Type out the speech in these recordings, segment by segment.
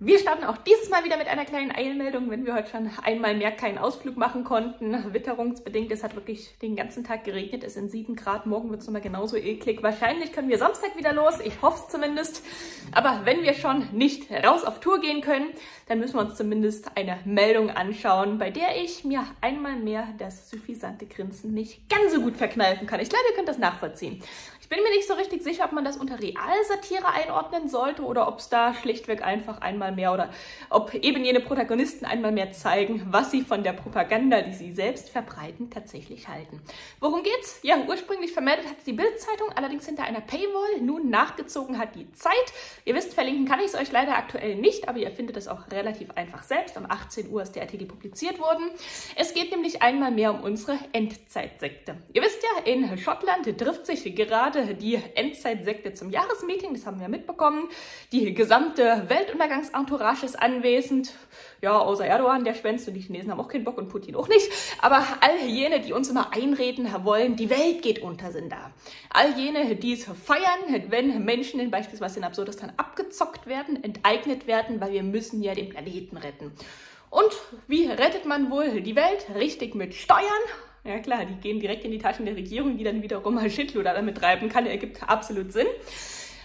Wir starten auch dieses Mal wieder mit einer kleinen Eilmeldung, wenn wir heute schon einmal mehr keinen Ausflug machen konnten. Witterungsbedingt, es hat wirklich den ganzen Tag geregnet, es sind 7 Grad, morgen wird es nochmal genauso eklig. Wahrscheinlich können wir Samstag wieder los, ich hoffe es zumindest. Aber wenn wir schon nicht raus auf Tour gehen können, dann müssen wir uns zumindest eine Meldung anschauen, bei der ich mir einmal mehr das suffisante Grinsen nicht ganz so gut verkneifen kann. Ich glaube, ihr könnt das nachvollziehen. Ich bin mir nicht so richtig sicher, ob man das unter Realsatire einordnen sollte oder ob es da schlichtweg einfach einmal mehr oder ob eben jene Protagonisten einmal mehr zeigen, was sie von der Propaganda, die sie selbst verbreiten, tatsächlich halten. Worum geht's? Ja, ursprünglich vermeldet hat es die Bildzeitung, allerdings hinter einer Paywall. Nun nachgezogen hat die Zeit. Ihr wisst, verlinken kann ich es euch leider aktuell nicht, aber ihr findet es auch relativ einfach selbst. Um 18 Uhr ist der Artikel publiziert worden. Es geht nämlich einmal mehr um unsere Endzeitsekte. Ihr wisst ja, in Schottland trifft sich gerade gerade die Endzeitsekte zum Jahresmeeting, das haben wir mitbekommen. Die gesamte Weltuntergangsentourage ist anwesend. Ja, außer Erdogan, der schwänzt und die Chinesen haben auch keinen Bock und Putin auch nicht. Aber all jene, die uns immer einreden wollen, die Welt geht unter, sind da. All jene, die es feiern, wenn Menschen in beispielsweise in Absurdistan abgezockt werden, enteignet werden, weil wir müssen ja den Planeten retten. Und wie rettet man wohl die Welt? Richtig mit Steuern. Ja klar, die gehen direkt in die Taschen der Regierung, die dann wiederum mal Schindluder damit treiben kann. Ergibt absolut Sinn.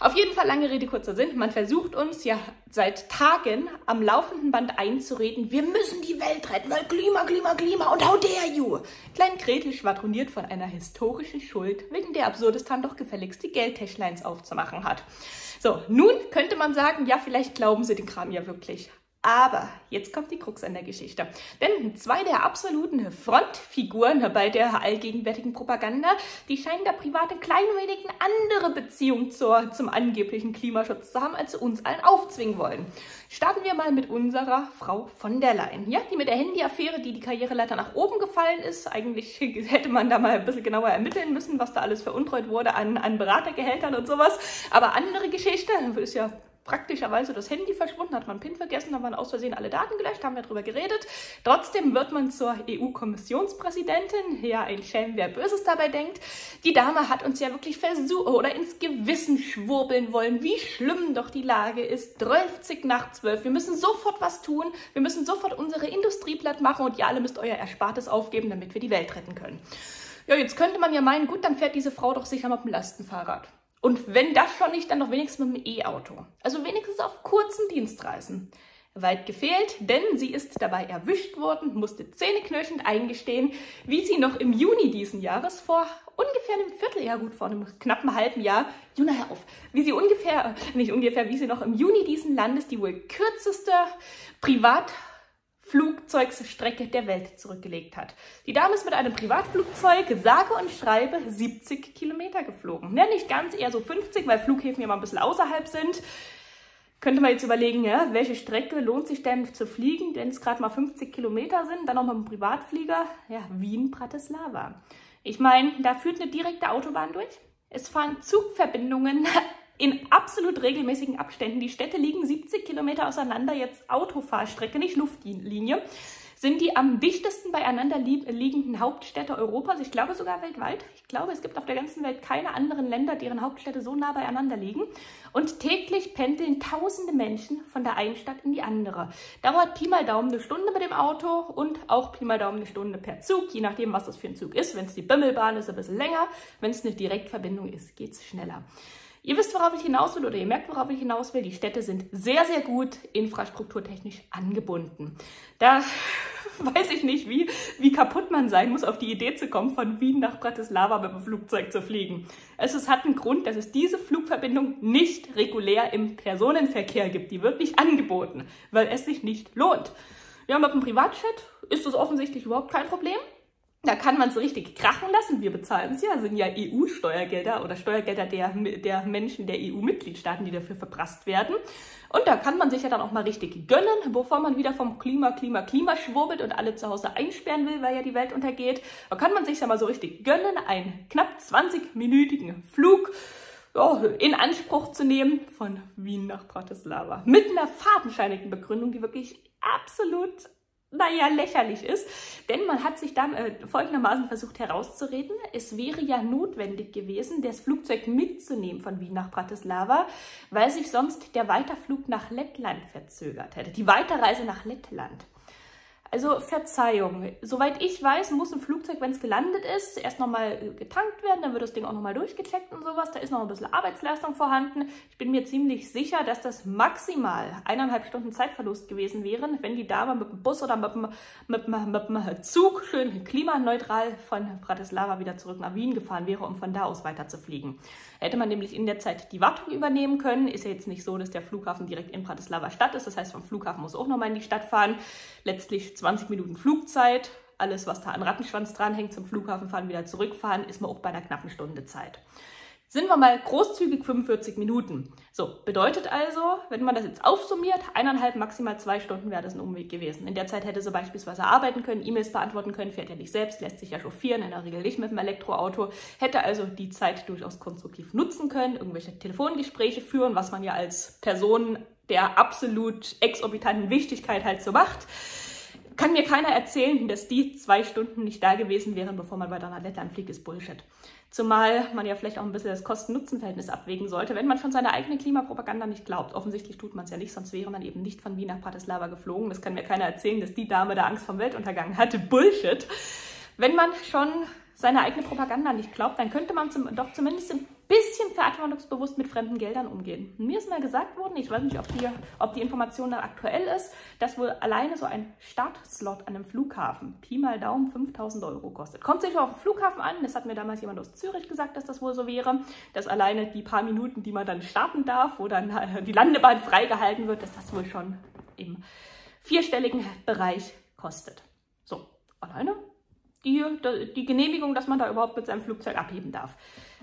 Auf jeden Fall lange Rede, kurzer Sinn. Man versucht uns ja seit Tagen am laufenden Band einzureden, wir müssen die Welt retten, weil Klima, Klima, Klima und how dare you? Klein Gretel schwadroniert von einer historischen Schuld, wegen der Absurdistan doch gefälligst die Geldtäschleins aufzumachen hat. So, nun könnte man sagen, ja, vielleicht glauben sie den Kram ja wirklich. Aber jetzt kommt die Krux an der Geschichte. Denn zwei der absoluten Frontfiguren bei der allgegenwärtigen Propaganda, die scheinen da privat ein klein wenig eine andere Beziehung zur, zum angeblichen Klimaschutz zu haben, als sie uns allen aufzwingen wollen. Starten wir mal mit unserer Frau von der Leyen. Ja, die mit der Handy-Affäre, die die Karriereleiter nach oben gefallen ist. Eigentlich hätte man da mal ein bisschen genauer ermitteln müssen, was da alles veruntreut wurde an, an Beratergehältern und sowas. Aber andere Geschichte, ist ja praktischerweise das Handy verschwunden, hat man PIN vergessen, da waren aus Versehen alle Daten gelöscht, haben wir darüber geredet. Trotzdem wird man zur EU-Kommissionspräsidentin. Ja, ein Schelm, wer Böses dabei denkt. Die Dame hat uns ja wirklich versucht oder ins Gewissen schwurbeln wollen, wie schlimm doch die Lage ist. 12 nach 12. Wir müssen sofort was tun. Wir müssen sofort unsere Industrie platt machen und ihr alle müsst euer Erspartes aufgeben, damit wir die Welt retten können. Ja, jetzt könnte man ja meinen, gut, dann fährt diese Frau doch sicher mit dem Lastenfahrrad. Und wenn das schon nicht, dann doch wenigstens mit dem E-Auto. Also wenigstens auf kurzen Dienstreisen. Weit gefehlt, denn sie ist dabei erwischt worden, musste zähneknirschend eingestehen, wie sie noch im Juni diesen Jahres vor ungefähr einem Vierteljahr, gut vor einem knappen halben Jahr, Juna, hör auf, wie sie ungefähr, nicht ungefähr, wie sie noch im Juni diesen Landes die wohl kürzeste Privat- Flugzeugstrecke der Welt zurückgelegt hat. Die Dame ist mit einem Privatflugzeug, sage und schreibe, 70 Kilometer geflogen. Ja, nicht ganz, eher so 50, weil Flughäfen ja mal ein bisschen außerhalb sind. Könnte man jetzt überlegen, ja, welche Strecke lohnt sich denn zu fliegen, wenn es gerade mal 50 Kilometer sind, dann noch mit einem Privatflieger, ja, Wien-Bratislava. Ich meine, da führt eine direkte Autobahn durch. Es fahren Zugverbindungen in absolut regelmäßigen Abständen. Die Städte liegen 70 Kilometer auseinander, jetzt Autofahrstrecke, nicht Luftlinie. Sind die am dichtesten beieinander liegenden Hauptstädte Europas, ich glaube sogar weltweit. Ich glaube, es gibt auf der ganzen Welt keine anderen Länder, deren Hauptstädte so nah beieinander liegen. Und täglich pendeln tausende Menschen von der einen Stadt in die andere. Dauert Pi mal Daumen eine Stunde mit dem Auto und auch Pi mal Daumen eine Stunde per Zug, je nachdem, was das für ein Zug ist. Wenn es die Bimmelbahn ist, ein bisschen länger. Wenn es eine Direktverbindung ist, geht es schneller. Ihr wisst, worauf ich hinaus will oder ihr merkt, worauf ich hinaus will. Die Städte sind sehr, sehr gut infrastrukturtechnisch angebunden. Da weiß ich nicht, wie, wie kaputt man sein muss, auf die Idee zu kommen, von Wien nach Bratislava mit dem Flugzeug zu fliegen. Also es hat einen Grund, dass es diese Flugverbindung nicht regulär im Personenverkehr gibt. Die wird nicht angeboten, weil es sich nicht lohnt. Ja, mit dem Privatjet ist das offensichtlich überhaupt kein Problem. Da kann man es richtig krachen lassen. Wir bezahlen es ja, sind ja EU-Steuergelder oder Steuergelder der, der Menschen der EU-Mitgliedstaaten, die dafür verprasst werden. Und da kann man sich ja dann auch mal richtig gönnen, bevor man wieder vom Klima, Klima, Klima schwurbelt und alle zu Hause einsperren will, weil ja die Welt untergeht. Da kann man sich ja mal so richtig gönnen, einen knapp 20-minütigen Flug oh, in Anspruch zu nehmen von Wien nach Bratislava. Mit einer fadenscheinigen Begründung, die wirklich absolut naja, lächerlich ist. Denn man hat sich dann äh, folgendermaßen versucht herauszureden, es wäre ja notwendig gewesen, das Flugzeug mitzunehmen von Wien nach Bratislava, weil sich sonst der Weiterflug nach Lettland verzögert hätte, die Weiterreise nach Lettland. Also Verzeihung. Soweit ich weiß, muss ein Flugzeug, wenn es gelandet ist, erst nochmal äh, getankt werden, dann wird das Ding auch nochmal durchgecheckt und sowas. Da ist noch ein bisschen Arbeitsleistung vorhanden. Ich bin mir ziemlich sicher, dass das maximal eineinhalb Stunden Zeitverlust gewesen wären, wenn die Dame mit dem Bus oder mit dem, mit dem, mit dem Zug schön klimaneutral von Bratislava wieder zurück nach Wien gefahren wäre, um von da aus weiter zu fliegen. Hätte man nämlich in der Zeit die Wartung übernehmen können. Ist ja jetzt nicht so, dass der Flughafen direkt in Bratislava Stadt ist. Das heißt, vom Flughafen muss auch nochmal in die Stadt fahren. Letztlich 20 Minuten Flugzeit. Alles, was da an Rattenschwanz dranhängt, zum Flughafen fahren, wieder zurückfahren, ist man auch bei einer knappen Stunde Zeit. Sind wir mal großzügig 45 Minuten. So, bedeutet also, wenn man das jetzt aufsummiert, eineinhalb, maximal zwei Stunden wäre das ein Umweg gewesen. In der Zeit hätte sie beispielsweise arbeiten können, E-Mails beantworten können, fährt ja nicht selbst, lässt sich ja chauffieren, in der Regel nicht mit dem Elektroauto, hätte also die Zeit durchaus konstruktiv nutzen können, irgendwelche Telefongespräche führen, was man ja als Person der absolut exorbitanten Wichtigkeit halt so macht kann mir keiner erzählen, dass die zwei Stunden nicht da gewesen wären, bevor man bei Donaletta anfliegt, ist Bullshit. Zumal man ja vielleicht auch ein bisschen das Kosten-Nutzen-Verhältnis abwägen sollte, wenn man schon seine eigene Klimapropaganda nicht glaubt. Offensichtlich tut man es ja nicht, sonst wäre man eben nicht von Wien nach Bratislava geflogen. Das kann mir keiner erzählen, dass die Dame da Angst vom Weltuntergang hatte. Bullshit. Wenn man schon seine eigene Propaganda nicht glaubt, dann könnte man zum, doch zumindest ein bisschen verantwortungsbewusst mit fremden Geldern umgehen. Mir ist mal gesagt worden, ich weiß nicht, ob die, ob die Information da aktuell ist, dass wohl alleine so ein Startslot an einem Flughafen, Pi mal Daumen, 5000 Euro kostet. Kommt sich auf den Flughafen an, das hat mir damals jemand aus Zürich gesagt, dass das wohl so wäre, dass alleine die paar Minuten, die man dann starten darf, wo dann die Landebahn freigehalten wird, dass das wohl schon im vierstelligen Bereich kostet. So, alleine die, die Genehmigung, dass man da überhaupt mit seinem Flugzeug abheben darf.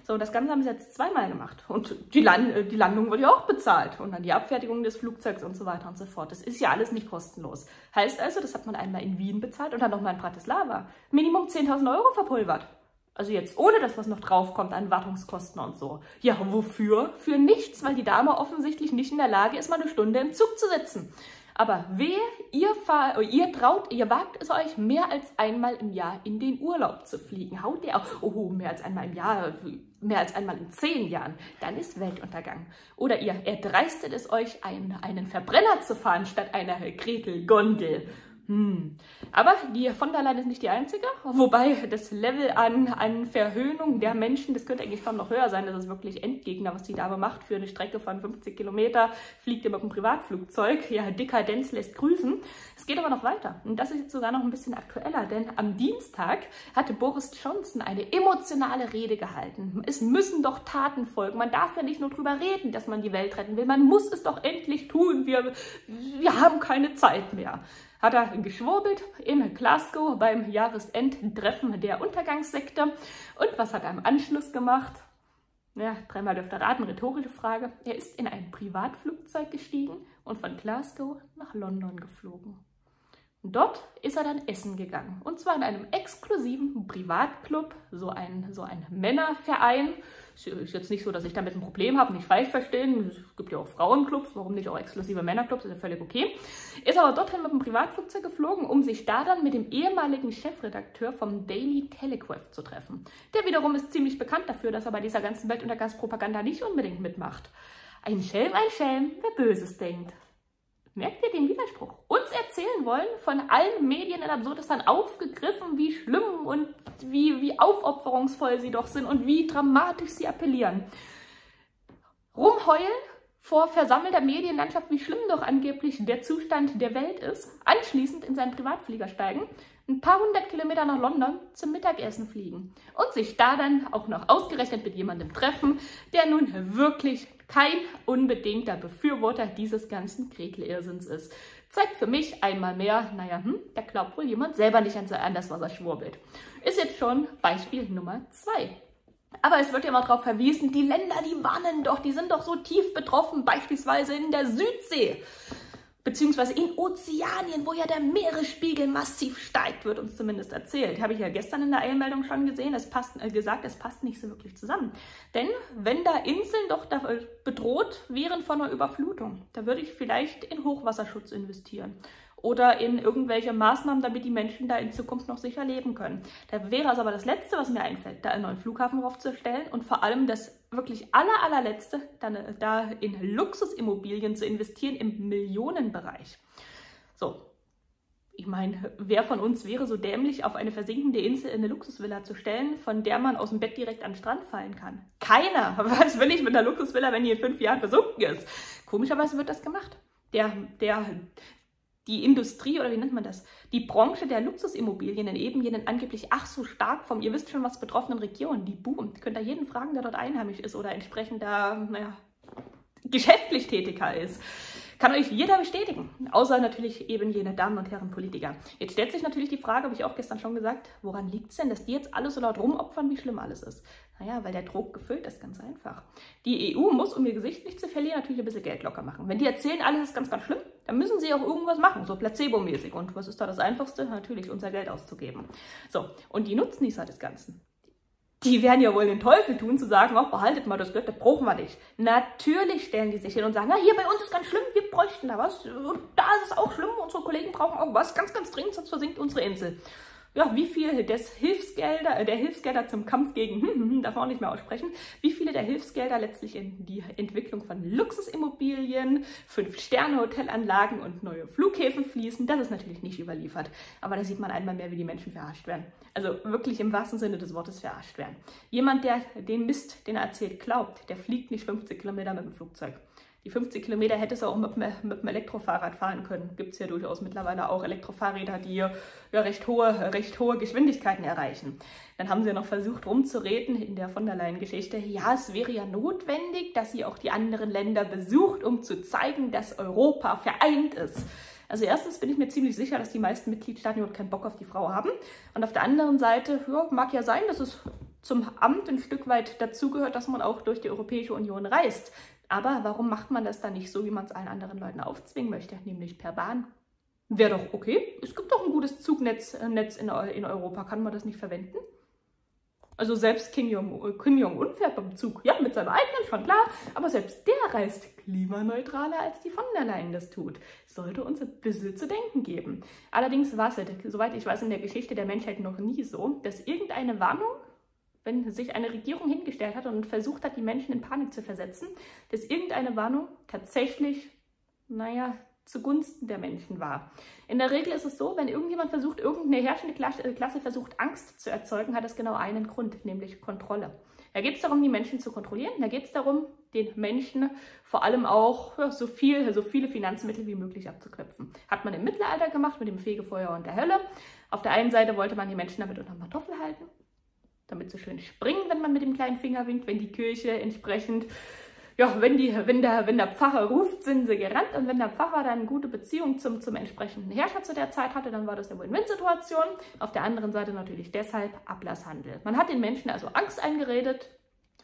So, das Ganze haben sie jetzt zweimal gemacht. Und die, Land die Landung wurde ja auch bezahlt. Und dann die Abfertigung des Flugzeugs und so weiter und so fort. Das ist ja alles nicht kostenlos. Heißt also, das hat man einmal in Wien bezahlt und dann nochmal in Bratislava. Minimum 10.000 Euro verpulvert. Also jetzt ohne das, was noch draufkommt an Wartungskosten und so. Ja, wofür? Für nichts, weil die Dame offensichtlich nicht in der Lage ist, mal eine Stunde im Zug zu sitzen. Aber wer ihr, fahr, ihr traut, ihr wagt es euch, mehr als einmal im Jahr in den Urlaub zu fliegen. Haut ihr auch, oh, mehr als einmal im Jahr, mehr als einmal in zehn Jahren, dann ist Weltuntergang. Oder ihr erdreistet es euch, einen, einen Verbrenner zu fahren statt einer Gretel-Gondel. Hm. Aber die von der Leyen ist nicht die einzige, wobei das Level an, an Verhöhnung der Menschen, das könnte eigentlich kaum noch höher sein. Das ist wirklich Endgegner, was die Dame macht. Für eine Strecke von 50 Kilometer fliegt ihr mit einem Privatflugzeug. Ja, Dekadenz lässt grüßen. Es geht aber noch weiter. Und das ist jetzt sogar noch ein bisschen aktueller, denn am Dienstag hatte Boris Johnson eine emotionale Rede gehalten. Es müssen doch Taten folgen. Man darf ja nicht nur drüber reden, dass man die Welt retten will. Man muss es doch endlich tun. Wir, wir haben keine Zeit mehr hat er geschwurbelt in Glasgow beim Jahresendtreffen der Untergangssekte. Und was hat er im Anschluss gemacht? Ja, dreimal dürfte raten, rhetorische Frage. Er ist in ein Privatflugzeug gestiegen und von Glasgow nach London geflogen. Dort ist er dann essen gegangen. Und zwar in einem exklusiven Privatclub, so ein, so ein Männerverein. Ist jetzt nicht so, dass ich damit ein Problem habe, nicht falsch verstehen. Es gibt ja auch Frauenclubs, warum nicht auch exklusive Männerclubs, ist ja völlig okay. Ist aber dorthin mit einem Privatflugzeug geflogen, um sich da dann mit dem ehemaligen Chefredakteur vom Daily Telegraph zu treffen. Der wiederum ist ziemlich bekannt dafür, dass er bei dieser ganzen Weltuntergangspropaganda nicht unbedingt mitmacht. Ein Schelm, ein Schelm, wer Böses denkt. Merkt ihr den Widerspruch? Uns erzählen wollen, von allen Medien in Absurdistan aufgegriffen, wie schlimm und wie, wie aufopferungsvoll sie doch sind und wie dramatisch sie appellieren. Rumheulen vor versammelter Medienlandschaft, wie schlimm doch angeblich der Zustand der Welt ist, anschließend in seinen Privatflieger steigen, ein paar hundert Kilometer nach London zum Mittagessen fliegen und sich da dann auch noch ausgerechnet mit jemandem treffen, der nun wirklich kein unbedingter Befürworter dieses ganzen Gretel-Irrsinns ist. Zeigt für mich einmal mehr, naja, hm, da glaubt wohl jemand selber nicht an das, was er schwurbelt. Ist jetzt schon Beispiel Nummer zwei. Aber es wird ja immer darauf verwiesen, die Länder, die warnen doch, die sind doch so tief betroffen, beispielsweise in der Südsee beziehungsweise in Ozeanien, wo ja der Meeresspiegel massiv steigt, wird uns zumindest erzählt. Habe ich ja gestern in der Eilmeldung schon gesehen, es passt, äh, gesagt, es passt nicht so wirklich zusammen. Denn wenn da Inseln doch da, äh, bedroht wären von einer Überflutung, da würde ich vielleicht in Hochwasserschutz investieren oder in irgendwelche Maßnahmen, damit die Menschen da in Zukunft noch sicher leben können. Da wäre es aber das Letzte, was mir einfällt, da einen neuen Flughafen draufzustellen und vor allem das wirklich aller, allerletzte, dann, da in Luxusimmobilien zu investieren im Millionenbereich. So, ich meine, wer von uns wäre so dämlich, auf eine versinkende Insel in eine Luxusvilla zu stellen, von der man aus dem Bett direkt an den Strand fallen kann? Keiner! Was will ich mit einer Luxusvilla, wenn die in fünf Jahren versunken ist? Komischerweise wird das gemacht. Der, der, die Industrie oder wie nennt man das? Die Branche der Luxusimmobilien in eben jenen angeblich ach so stark vom, ihr wisst schon was, betroffenen Regionen, die boomt. Könnt ihr jeden fragen, der dort einheimisch ist oder entsprechend da, naja, geschäftlich tätiger ist. Kann euch jeder bestätigen, außer natürlich eben jene Damen und Herren Politiker. Jetzt stellt sich natürlich die Frage, habe ich auch gestern schon gesagt, woran liegt es denn, dass die jetzt alles so laut rumopfern, wie schlimm alles ist? Naja, weil der Druck gefüllt ist, ganz einfach. Die EU muss, um ihr Gesicht nicht zu verlieren, natürlich ein bisschen Geld locker machen. Wenn die erzählen, alles ist ganz, ganz schlimm, dann müssen sie auch irgendwas machen, so placebo-mäßig. Und was ist da das Einfachste? Natürlich unser Geld auszugeben. So, und die Nutznießer des Ganzen, die werden ja wohl den Teufel tun, zu sagen, oh, behaltet mal das Geld, das brauchen wir nicht. Natürlich stellen die sich hin und sagen, na, hier bei uns ist ganz schlimm, wir bräuchten da was. Und da ist es auch schlimm, unsere Kollegen brauchen auch was, ganz, ganz dringend, sonst versinkt unsere Insel ja, wie viel des Hilfsgelder, äh, der Hilfsgelder zum Kampf gegen, hm, hm, hm, darf man auch nicht mehr aussprechen, wie viele der Hilfsgelder letztlich in die Entwicklung von Luxusimmobilien, Fünf-Sterne-Hotelanlagen und neue Flughäfen fließen, das ist natürlich nicht überliefert. Aber da sieht man einmal mehr, wie die Menschen verarscht werden. Also wirklich im wahrsten Sinne des Wortes verarscht werden. Jemand, der den Mist, den er erzählt, glaubt, der fliegt nicht 50 Kilometer mit dem Flugzeug. Die 50 Kilometer hätte es auch mit, mit dem Elektrofahrrad fahren können. Gibt es ja durchaus mittlerweile auch Elektrofahrräder, die ja recht hohe, recht hohe Geschwindigkeiten erreichen. Dann haben sie noch versucht rumzureden in der von der Leyen-Geschichte, ja, es wäre ja notwendig, dass sie auch die anderen Länder besucht, um zu zeigen, dass Europa vereint ist. Also erstens bin ich mir ziemlich sicher, dass die meisten Mitgliedstaaten überhaupt keinen Bock auf die Frau haben. Und auf der anderen Seite, ja, mag ja sein, dass es zum Amt ein Stück weit dazugehört, dass man auch durch die Europäische Union reist. Aber warum macht man das dann nicht so, wie man es allen anderen Leuten aufzwingen möchte, nämlich per Bahn? Wäre doch okay. Es gibt doch ein gutes Zugnetz äh, Netz in, in Europa. Kann man das nicht verwenden? Also selbst Kim Jong-un Jong fährt beim Zug. Ja, mit seinem eigenen, schon klar. Aber selbst der reist klimaneutraler, als die von der Leyen das tut. Sollte uns ein bisschen zu denken geben. Allerdings war es, soweit ich weiß, in der Geschichte der Menschheit noch nie so, dass irgendeine Warnung wenn sich eine Regierung hingestellt hat und versucht hat, die Menschen in Panik zu versetzen, dass irgendeine Warnung tatsächlich, naja, zugunsten der Menschen war. In der Regel ist es so, wenn irgendjemand versucht, irgendeine herrschende äh, Klasse versucht, Angst zu erzeugen, hat es genau einen Grund, nämlich Kontrolle. Da geht es darum, die Menschen zu kontrollieren. Da geht es darum, den Menschen vor allem auch so, viel, so viele Finanzmittel wie möglich abzuknöpfen. Hat man im Mittelalter gemacht mit dem Fegefeuer und der Hölle. Auf der einen Seite wollte man die Menschen damit unter Kartoffel halten damit so schön springen, wenn man mit dem kleinen Finger winkt, wenn die Kirche entsprechend, ja, wenn, die, wenn, der, wenn der Pfarrer ruft, sind sie gerannt und wenn der Pfarrer dann eine gute Beziehung zum, zum entsprechenden Herrscher zu der Zeit hatte, dann war das eine Win-Win-Situation. Auf der anderen Seite natürlich deshalb Ablasshandel. Man hat den Menschen also Angst eingeredet,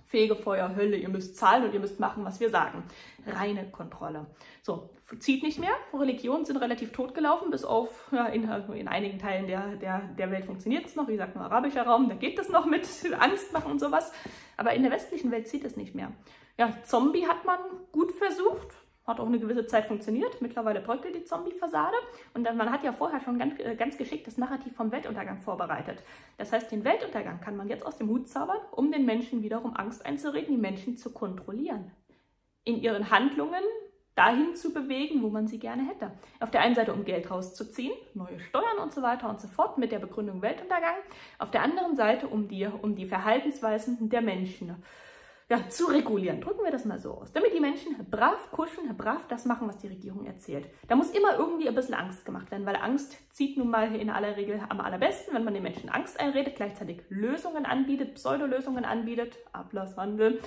Fegefeuer, Hölle, ihr müsst zahlen und ihr müsst machen, was wir sagen. Reine Kontrolle. So, zieht nicht mehr. Religionen sind relativ totgelaufen, bis auf, ja, in, in einigen Teilen der, der, der Welt funktioniert es noch. Wie gesagt, nur arabischer Raum, da geht es noch mit Angst machen und sowas. Aber in der westlichen Welt zieht es nicht mehr. Ja, Zombie hat man gut versucht, hat auch eine gewisse Zeit funktioniert. Mittlerweile bröckelt die Zombie-Fassade. Und dann, man hat ja vorher schon ganz, äh, ganz geschickt das Narrativ vom Weltuntergang vorbereitet. Das heißt, den Weltuntergang kann man jetzt aus dem Hut zaubern, um den Menschen wiederum Angst einzureden, die Menschen zu kontrollieren. In ihren Handlungen dahin zu bewegen, wo man sie gerne hätte. Auf der einen Seite, um Geld rauszuziehen, neue Steuern und so weiter und so fort mit der Begründung Weltuntergang. Auf der anderen Seite, um die, um die Verhaltensweisen der Menschen ja, zu regulieren. Drücken wir das mal so aus. Damit die Menschen brav kuschen, brav das machen, was die Regierung erzählt. Da muss immer irgendwie ein bisschen Angst gemacht werden, weil Angst zieht nun mal in aller Regel am allerbesten, wenn man den Menschen Angst einredet, gleichzeitig Lösungen anbietet, Pseudolösungen anbietet, Ablasshandel,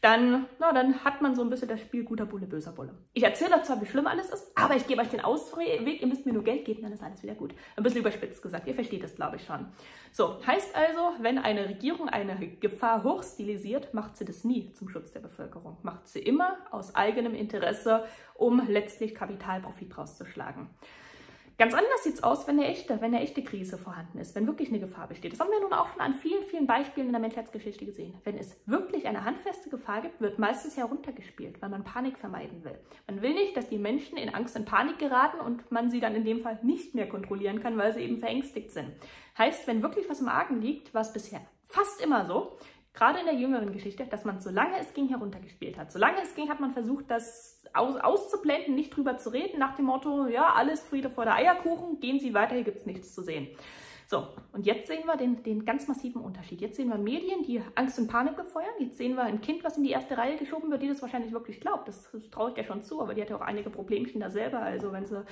dann, na, dann hat man so ein bisschen das Spiel guter Bulle, böser Bulle. Ich erzähle euch zwar, wie schlimm alles ist, aber ich gebe euch den Ausweg, ihr müsst mir nur Geld geben, dann ist alles wieder gut. Ein bisschen überspitzt gesagt, ihr versteht das, glaube ich, schon. So, heißt also, wenn eine Regierung eine Gefahr hochstilisiert, macht sie das nie zum Schutz der Bevölkerung. Macht sie immer aus eigenem Interesse, um letztlich Kapitalprofit rauszuschlagen. Ganz anders sieht es aus, wenn eine, echte, wenn eine echte Krise vorhanden ist, wenn wirklich eine Gefahr besteht. Das haben wir nun auch schon an vielen, vielen Beispielen in der Menschheitsgeschichte gesehen. Wenn es wirklich eine handfeste Gefahr gibt, wird meistens heruntergespielt, weil man Panik vermeiden will. Man will nicht, dass die Menschen in Angst und Panik geraten und man sie dann in dem Fall nicht mehr kontrollieren kann, weil sie eben verängstigt sind. Heißt, wenn wirklich was im Argen liegt, war es bisher fast immer so, gerade in der jüngeren Geschichte, dass man solange es ging heruntergespielt hat. Solange es ging, hat man versucht, das aus, auszublenden, nicht drüber zu reden, nach dem Motto, ja, alles Friede vor der Eierkuchen, gehen Sie weiter, hier gibt es nichts zu sehen. So, und jetzt sehen wir den, den ganz massiven Unterschied. Jetzt sehen wir Medien, die Angst und Panik befeuern. Jetzt sehen wir ein Kind, was in die erste Reihe geschoben wird, die das wahrscheinlich wirklich glaubt. Das, das traue ich dir schon zu, aber die hat ja auch einige Problemchen da selber. Also wenn sie,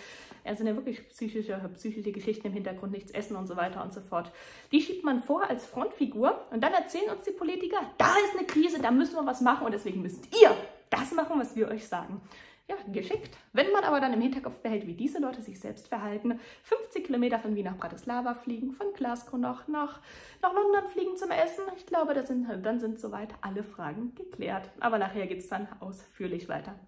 er sind ja wirklich psychische, psychische Geschichten im Hintergrund, nichts essen und so weiter und so fort. Die schiebt man vor als Frontfigur und dann erzählen uns die Politiker, da ist eine Krise, da müssen wir was machen und deswegen müsst ihr das machen, was wir euch sagen ja, geschickt. Wenn man aber dann im Hinterkopf behält, wie diese Leute sich selbst verhalten, 50 Kilometer von Wien nach Bratislava fliegen, von Glasgow noch nach, nach London fliegen zum Essen, ich glaube, sind, dann sind soweit alle Fragen geklärt. Aber nachher geht es dann ausführlich weiter.